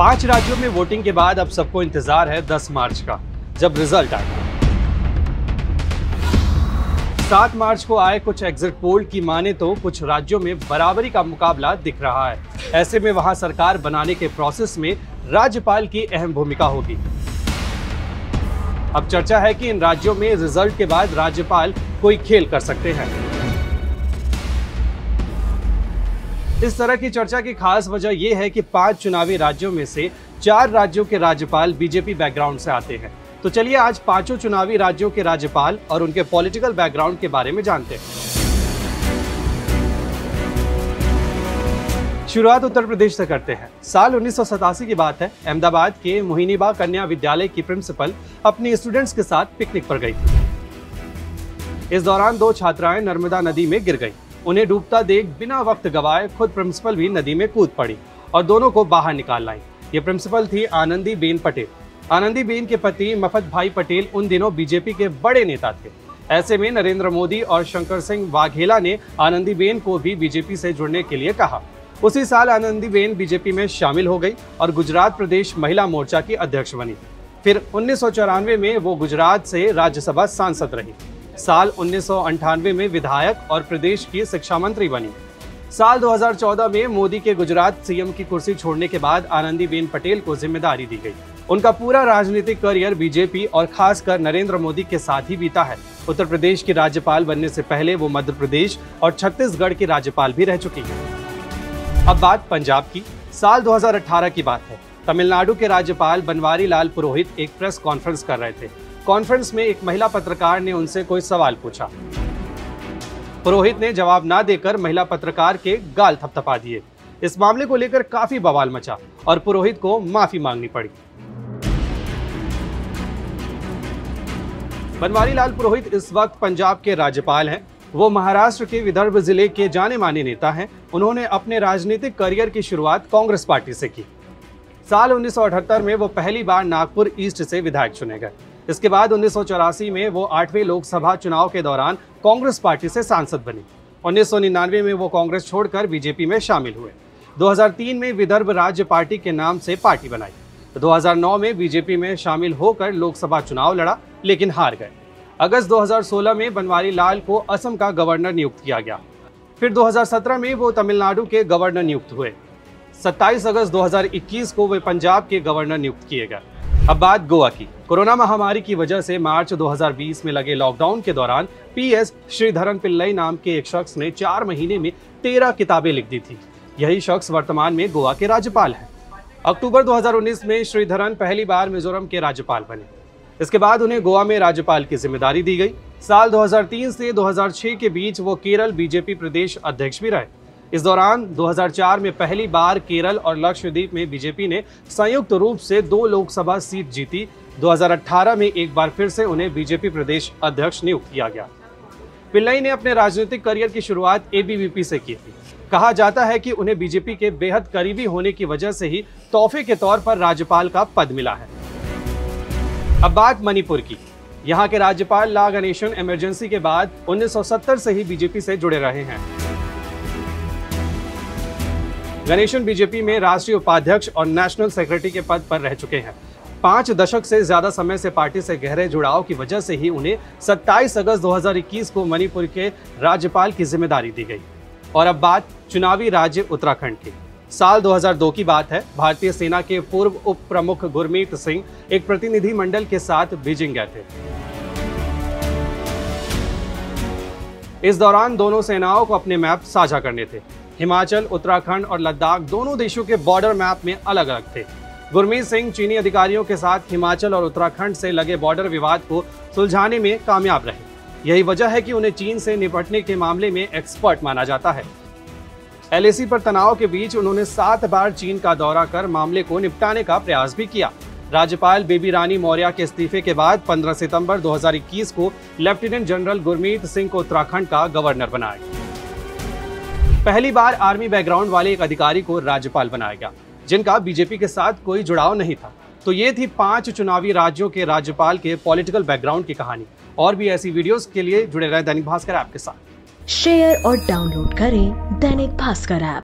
पाँच राज्यों में वोटिंग के बाद अब सबको इंतज़ार है 10 मार्च का, जब रिज़ल्ट आएगा सात मार्च को आए कुछ एग्जिट पोल की माने तो कुछ राज्यों में बराबरी का मुकाबला दिख रहा है। ऐसे में वहाँ सरकार बनाने के प्रोसेस में राज्यपाल की अहम भूमिका होगी। अब चर्चा है कि इन राज्यों में रिज़ल्ट के बाद राज्यपाल कोई खेल कर सकते हैं। इस तरह की चर्चा की खास वजह यह है कि पाँच चुनावी राज्यों में से चार राज्यों के राज्यपाल बीजेपी बैकग्राउंड से आते हैं। तो चलिए आज पाँचों चुनावी राज्यों के राज्यपाल और उनके पॉलिटिकल बैकग्राउंड के बारे में जानते हैं। शुरुआत उत्तर प्रदेश से करते हैं। साल उन्नीस सौ सतासी की बात है। अहमदाबाद के मोहिनीबा कन्या विद्यालय की प्रिंसिपल अपनी स्टूडेंट्स के साथ पिकनिक पर गई इस दौरान दो छात्राएँ नर्मदा नदी में गिर गईं। उन्हें डूबता देख बिना वक्त गवाए खुद प्रिंसिपल भी नदी में कूद पड़ी और दोनों को बाहर निकाल लाई। ये प्रिंसिपल थी आनंदी बेन पटेल। आनंदी बेन के पति मफत भाई पटेल उन दिनों बीजेपी के बड़े नेता थे। ऐसे में नरेंद्र मोदी और शंकर सिंह वाघेला ने आनंदी बेन को भी बीजेपी से जुड़ने के लिए कहा। उसी साल आनंदी बेन बीजेपी में शामिल हो गई और गुजरात प्रदेश महिला मोर्चा की अध्यक्ष बनी। फिर उन्नीस सौ चौरानवे में वो गुजरात से राज्यसभा सांसद रही। साल उन्नीस में विधायक और प्रदेश की शिक्षा मंत्री बनी। साल 2014 में मोदी के गुजरात सीएम की कुर्सी छोड़ने के बाद आनंदीबेन पटेल को ज़िम्मेदारी दी गई। उनका पूरा राजनीतिक करियर बीजेपी और खासकर नरेंद्र मोदी के साथ ही बीता है। उत्तर प्रदेश की राज्यपाल बनने से पहले वो मध्य प्रदेश और छत्तीसगढ़ की राज्यपाल भी रह चुकी है। अब बात पंजाब की। साल 2018 की बात है। तमिलनाडु के राज्यपाल बनवारी लाल पुरोहित एक प्रेस कॉन्फ्रेंस कर रहे थे। कॉन्फ्रेंस में एक महिला पत्रकार ने उनसे कोई सवाल पूछा। पुरोहित ने जवाब ना देकर महिला पत्रकार के गाल थपथपा दिए। इस मामले को लेकर काफ़ी बवाल मचा और पुरोहित को माफ़ी मांगनी पड़ी। बनवारी लाल पुरोहित इस वक्त पंजाब के राज्यपाल हैं। वो महाराष्ट्र के विदर्भ ज़िले के जाने माने नेता हैं। उन्होंने अपने राजनीतिक करियर की शुरुआत कांग्रेस पार्टी से की। साल 1978 में वो पहली बार नागपुर ईस्ट से विधायक चुने गए। इसके बाद उन्नीस सौ चौरासी में वो आठवें लोकसभा चुनाव के दौरान कांग्रेस पार्टी से सांसद बनी। उन्नीस में वो कांग्रेस छोड़कर बीजेपी में शामिल हुए। 2003 में विदर्भ राज्य पार्टी के नाम से पार्टी बनाई। तो 2009 में बीजेपी में शामिल होकर लोकसभा चुनाव लड़ा, लेकिन हार गए। अगस्त 2016 में बनवारी लाल को असम का गवर्नर नियुक्त किया गया। फिर 2017 में वो तमिलनाडु के गवर्नर नियुक्त हुए। 27 अगस्त 2021 को वे पंजाब के गवर्नर नियुक्त किए गए। अब बात गोवा की। कोरोना महामारी की वजह से मार्च 2020 में लगे लॉकडाउन के दौरान पीएस श्रीधरन पिल्लई नाम के एक शख्स ने चार महीने में तेरह किताबें लिख दी थी। यही शख्स वर्तमान में गोवा के राज्यपाल हैं। अक्टूबर 2019 में श्रीधरन पहली बार मिजोरम के राज्यपाल बने। इसके बाद उन्हें गोवा में राज्यपाल की ज़िम्मेदारी दी गई। साल 2003 से 2006 के बीच वो केरल बीजेपी प्रदेश अध्यक्ष भी रहे। इस दौरान 2004 में पहली बार केरल और लक्षद्वीप में बीजेपी ने संयुक्त रूप से दो लोकसभा सीट जीती। 2018 में एक बार फिर से उन्हें बीजेपी प्रदेश अध्यक्ष नियुक्त किया गया। पिल्लई ने अपने राजनीतिक करियर की शुरुआत एबीवीपी से की थी। कहा जाता है कि उन्हें बीजेपी के बेहद करीबी होने की वजह से ही तोहफे के तौर पर राज्यपाल का पद मिला है। अब बात मणिपुर की। यहाँ के राज्यपाल ला गणेशन इमरजेंसी के बाद 1970 से ही बीजेपी से जुड़े रहे हैं। गणेशन बीजेपी में राष्ट्रीय उपाध्यक्ष और नेशनल सेक्रेटरी के पद पर रह चुके हैं। पाँच दशक से ज़्यादा समय से पार्टी से गहरे जुड़ाव की वजह से ही उन्हें 27 अगस्त 2021 को मणिपुर के राज्यपाल की ज़िम्मेदारी दी गई। और अब बात चुनावी राज्य उत्तराखंड की। साल 2002 की बात है, भारतीय सेना के पूर्व उप प्रमुख गुरमीत सिंह एक प्रतिनिधि मंडल के साथ बीजिंग गए थे। इस दौरान दोनों सेनाओं को अपने मैप साझा करने थे। हिमाचल, उत्तराखंड और लद्दाख दोनों देशों के बॉर्डर मैप में अलग अलग थे। गुरमीत सिंह चीनी अधिकारियों के साथ हिमाचल और उत्तराखंड से लगे बॉर्डर विवाद को सुलझाने में कामयाब रहे। यही वजह है कि उन्हें चीन से निपटने के मामले में एक्सपर्ट माना जाता है। एलएसी पर तनाव के बीच उन्होंने सात बार चीन का दौरा कर मामले को निपटाने का प्रयास भी किया। राज्यपाल बेबी रानी मौर्य के इस्तीफे के बाद 15 सितंबर 2021 को लेफ्टिनेंट जनरल गुरमीत सिंह को उत्तराखंड का गवर्नर बनाया पहली बार आर्मी बैकग्राउंड वाले एक अधिकारी को राज्यपाल बनाया गया, जिनका बीजेपी के साथ कोई जुड़ाव नहीं था। तो ये थी पाँच चुनावी राज्यों के राज्यपाल के पॉलिटिकल बैकग्राउंड की कहानी। और भी ऐसी वीडियोस के लिए जुड़े रहे दैनिक भास्कर ऐप के साथ। शेयर और डाउनलोड करें दैनिक भास्कर ऐप।